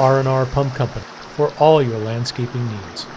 R&R Pump Company for all your landscaping needs.